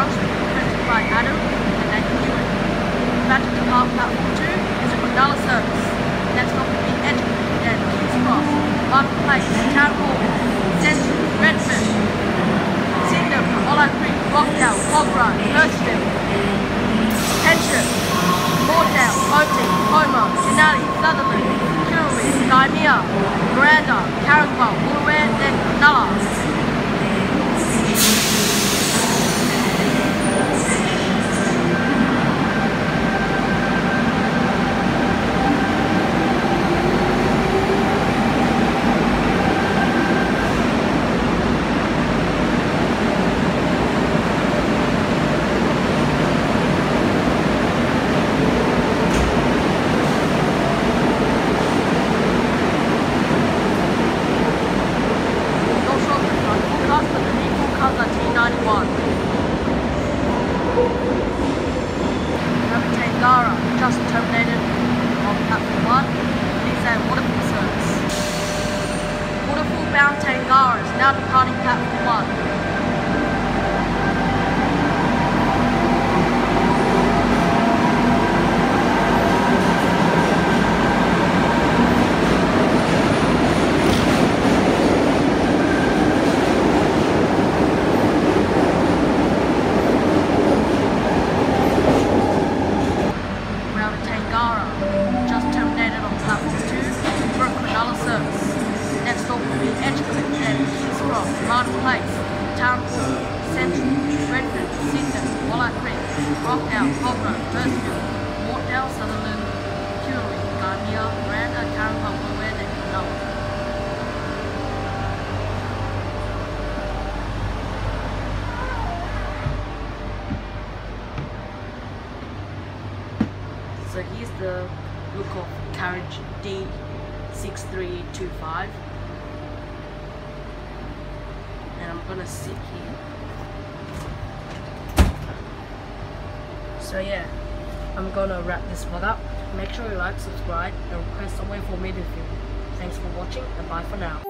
production presented Adam and Nathan Hewitt. Battle to Art Platform 2 is a Mandala service. That's from the edge Cross, Town Hall, Creek, Rockdale, Kogarah, Hurstville, Homer, Denali, Sutherland, Kirrawee, Gymea, Miranda, Carrickville, Woolooware, and Nullars. Say waterfall service. Waterfall bound Tangara is now departing platform 1. Route to Tangara, Be Edgecliff and Cross, Martin Place, Town Central, Redfern, Sydney, Wolli Creek, Rockdale, Kogarah, Mortdale, Sutherland, Curry, Gardenia, Miranda, Caringbah, Woolooware, and Cronulla. So here's the look of carriage D6325 and I'm gonna sit here. So yeah I'm gonna wrap this vlog up. Make sure you like subscribe and request somewhere for me to film thanks for watching and bye for now